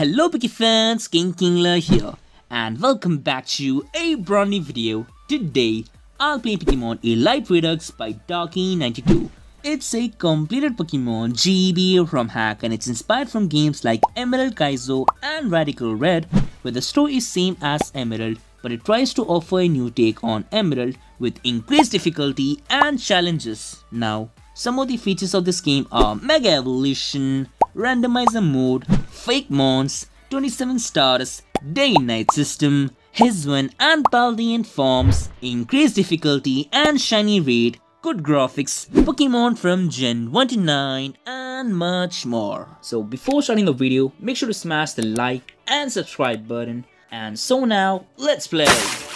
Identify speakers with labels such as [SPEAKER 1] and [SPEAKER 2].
[SPEAKER 1] Hello Pokemon fans, King Kingler here and welcome back to a brand new video. Today, I'll play Pokemon Elite Redux by Darkyy92. It's a completed Pokemon GB ROM hack and it's inspired from games like Emerald Kaizo and Radical Red where the story is same as Emerald but it tries to offer a new take on Emerald with increased difficulty and challenges. Now, some of the features of this game are Mega Evolution, randomizer mode, fake mons, 27 stars, day night system, Hisuian and Paldean forms, increased difficulty and shiny rate, good graphics, Pokemon from Gen 1 to 9 and much more. So before starting the video, make sure to smash the like and subscribe button and so now, let's play!